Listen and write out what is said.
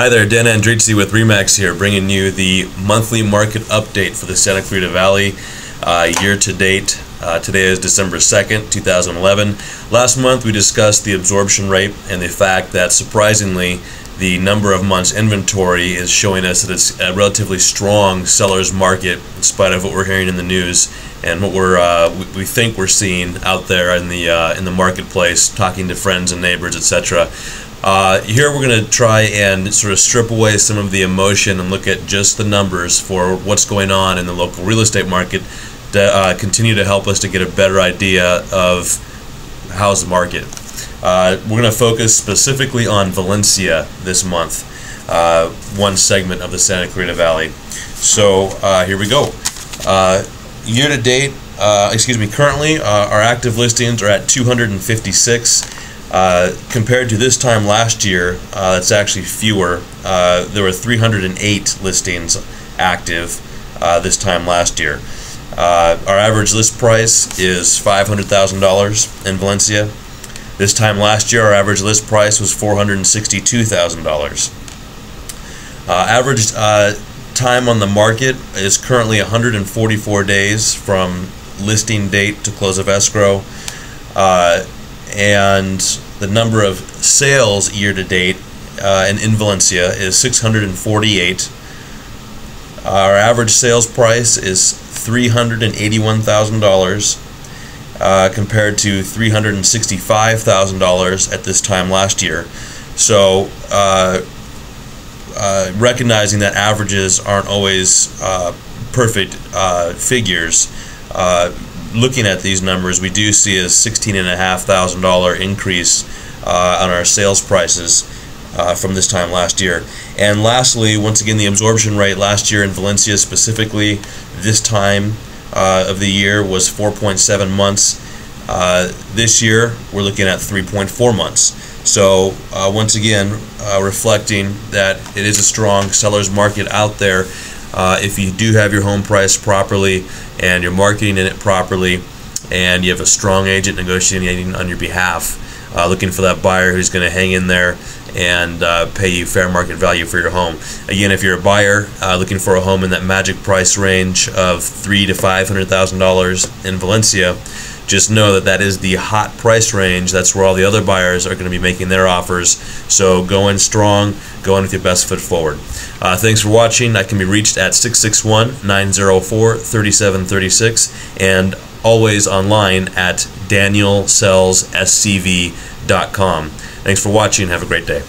Hi there, Dan Andrizzi with Remax here, bringing you the monthly market update for the Santa Clarita Valley uh, year to date. Uh, today is December 2nd, 2011. Last month we discussed the absorption rate and the fact that surprisingly the number of months inventory is showing us that it's a relatively strong seller's market in spite of what we're hearing in the news and what we're uh, we, we, think we're seeing out there in the uh, in the marketplace, talking to friends and neighbors, etc. Uh, here we're going to try and sort of strip away some of the emotion and look at just the numbers for what's going on in the local real estate market to uh, continue to help us to get a better idea of how's the market. Uh, we're going to focus specifically on Valencia this month, uh, one segment of the Santa Clarita Valley. So uh, here we go. Uh, year to date, excuse me, currently our active listings are at 256. Uh, compared to this time last year, uh, it's actually fewer. Uh, there were 308 listings active uh, this time last year. Uh, our average list price is $500,000 in Valencia. This time last year, our average list price was $462,000. Uh, average uh, time on the market is currently 144 days from listing date to close of escrow uh, and the number of sales year to date uh, in, in Valencia is 648. Our average sales price is $381,000 uh, compared to $365,000 at this time last year. So, uh, uh, recognizing that averages aren't always uh, perfect uh, figures, uh, looking at these numbers, we do see a $16,500 increase on our sales prices uh, from this time last year. And lastly, once again, the absorption rate last year in Valencia specifically, this time uh, of the year was 4.7 months. Uh, this year, we're looking at 3.4 months. So, uh, once again, uh, reflecting that it is a strong seller's market out there uh, if you do have your home priced properly and you're marketing it properly and you have a strong agent negotiating on your behalf, uh, looking for that buyer who's going to hang in there and uh, pay you fair market value for your home. Again, if you're a buyer uh, looking for a home in that magic price range of three to five hundred thousand dollars in Valencia, just know that that is the hot price range. That's where all the other buyers are going to be making their offers. So go in strong, go in with your best foot forward. Uh, thanks for watching. I can be reached at 661 904 3736 and always online at danielsellsscv.com. Thanks for watching. Have a great day.